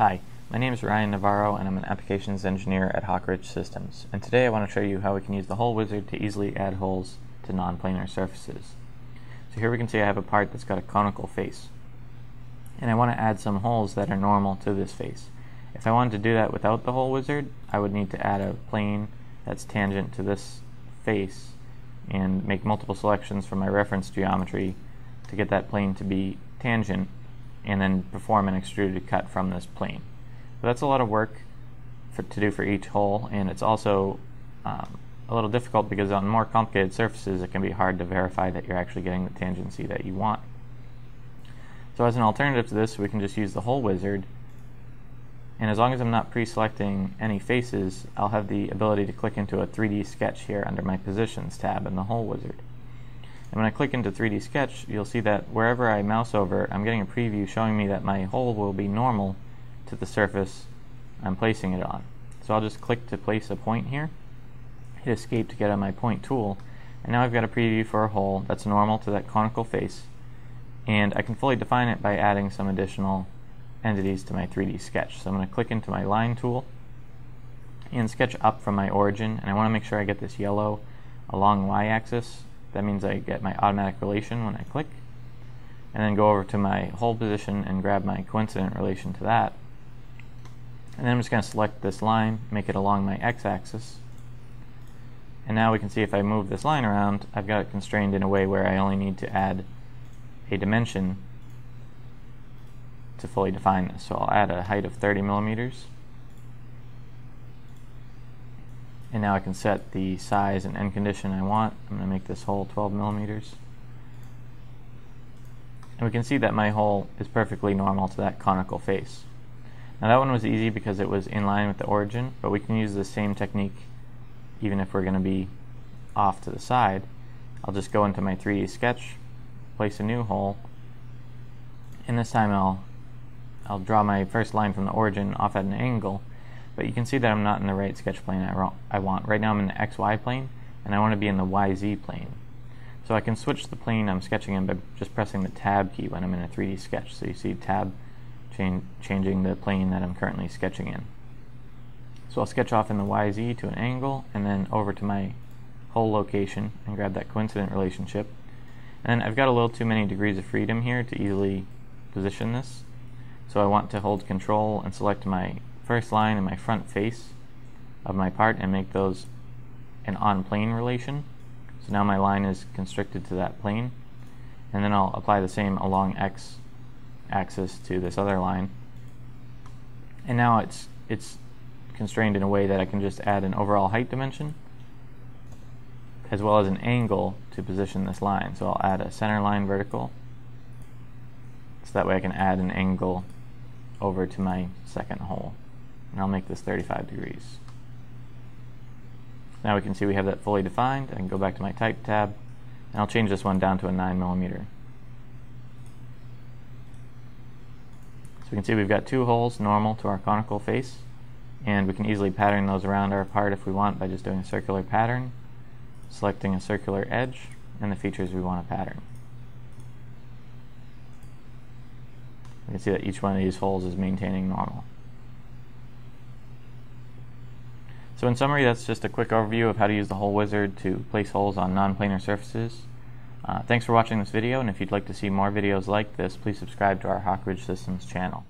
Hi, my name is Ryan Navarro and I'm an applications engineer at Hawk Ridge Systems. And today I want to show you how we can use the hole wizard to easily add holes to non-planar surfaces. So here we can see I have a part that's got a conical face. And I want to add some holes that are normal to this face. If I wanted to do that without the hole wizard, I would need to add a plane that's tangent to this face and make multiple selections from my reference geometry to get that plane to be tangent and then perform an extruded cut from this plane. But that's a lot of work for, to do for each hole, and it's also um, a little difficult because on more complicated surfaces it can be hard to verify that you're actually getting the tangency that you want. So as an alternative to this, we can just use the hole wizard, and as long as I'm not pre-selecting any faces, I'll have the ability to click into a 3D sketch here under my Positions tab in the hole wizard. And when I click into 3D Sketch, you'll see that wherever I mouse over, I'm getting a preview showing me that my hole will be normal to the surface I'm placing it on. So I'll just click to place a point here, hit escape to get on my point tool, and now I've got a preview for a hole that's normal to that conical face, and I can fully define it by adding some additional entities to my 3D sketch. So I'm going to click into my line tool and sketch up from my origin, and I want to make sure I get this yellow along y-axis that means I get my automatic relation when I click. And then go over to my hole position and grab my coincident relation to that. And then I'm just going to select this line, make it along my x-axis. And now we can see if I move this line around, I've got it constrained in a way where I only need to add a dimension to fully define this. So I'll add a height of 30 millimeters. And now I can set the size and end condition I want. I'm going to make this hole 12 millimeters. And we can see that my hole is perfectly normal to that conical face. Now that one was easy because it was in line with the origin, but we can use the same technique even if we're going to be off to the side. I'll just go into my 3D sketch, place a new hole, and this time I'll, I'll draw my first line from the origin off at an angle, but you can see that I'm not in the right sketch plane I, I want. Right now I'm in the XY plane, and I want to be in the YZ plane. So I can switch the plane I'm sketching in by just pressing the tab key when I'm in a 3D sketch. So you see tab change, changing the plane that I'm currently sketching in. So I'll sketch off in the YZ to an angle, and then over to my hole location and grab that coincident relationship. And I've got a little too many degrees of freedom here to easily position this. So I want to hold control and select my first line and my front face of my part and make those an on-plane relation. So now my line is constricted to that plane. And then I'll apply the same along x axis to this other line. And now it's it's constrained in a way that I can just add an overall height dimension as well as an angle to position this line. So I'll add a center line vertical so that way I can add an angle over to my second hole and I'll make this 35 degrees. Now we can see we have that fully defined. I can go back to my type tab and I'll change this one down to a 9 millimeter. So we can see we've got two holes normal to our conical face and we can easily pattern those around our part if we want by just doing a circular pattern, selecting a circular edge, and the features we want to pattern. You can see that each one of these holes is maintaining normal. So in summary, that's just a quick overview of how to use the hole wizard to place holes on non-planar surfaces. Uh, thanks for watching this video, and if you'd like to see more videos like this, please subscribe to our Hawk Ridge Systems channel.